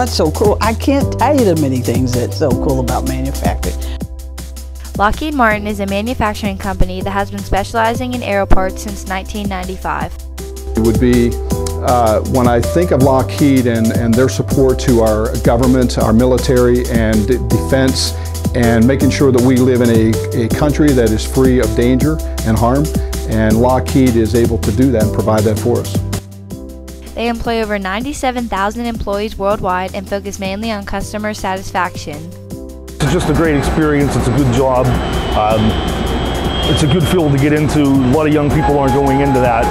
What's so cool? I can't tell you the many things that's so cool about manufacturing. Lockheed Martin is a manufacturing company that has been specializing in aero parts since 1995. It would be uh, when I think of Lockheed and, and their support to our government, our military and defense and making sure that we live in a, a country that is free of danger and harm and Lockheed is able to do that and provide that for us. They employ over 97,000 employees worldwide and focus mainly on customer satisfaction. It's just a great experience. It's a good job. Um, it's a good field to get into. A lot of young people aren't going into that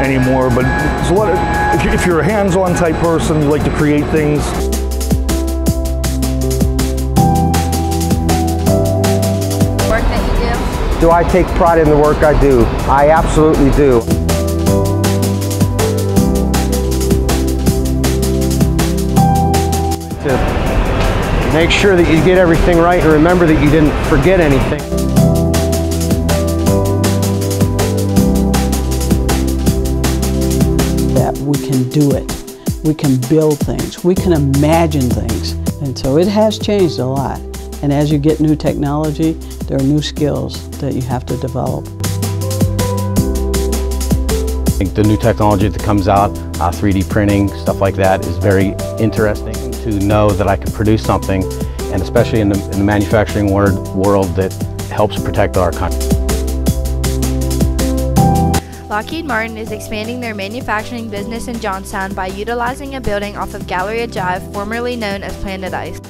anymore, but a lot of, if you're a hands-on type person, you like to create things. Work that you do? Do I take pride in the work I do? I absolutely do. Make sure that you get everything right and remember that you didn't forget anything. That we can do it. We can build things. We can imagine things. And so it has changed a lot. And as you get new technology, there are new skills that you have to develop. The new technology that comes out, uh, 3D printing, stuff like that, is very interesting to know that I can produce something, and especially in the, in the manufacturing word, world, that helps protect our country. Lockheed Martin is expanding their manufacturing business in Johnstown by utilizing a building off of Galleria Drive, formerly known as Planet Ice.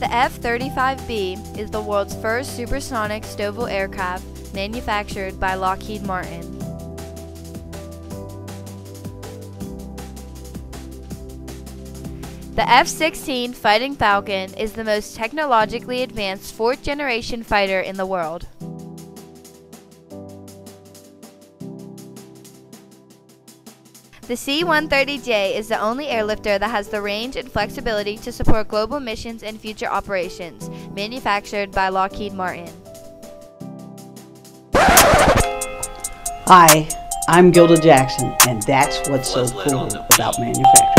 The F-35B is the world's first supersonic STOVL aircraft manufactured by Lockheed Martin. The F-16 Fighting Falcon is the most technologically advanced fourth generation fighter in the world. The C-130J is the only airlifter that has the range and flexibility to support global missions and future operations, manufactured by Lockheed Martin. Hi, I'm Gilda Jackson, and that's what's so cool about manufacturing.